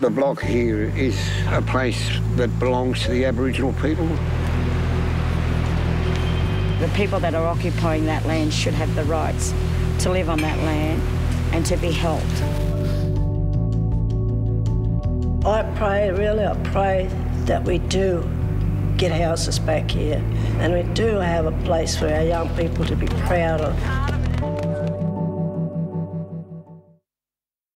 The block here is a place that belongs to the Aboriginal people. The people that are occupying that land should have the rights to live on that land and to be helped. I pray, really, I pray that we do get houses back here and we do have a place for our young people to be proud of.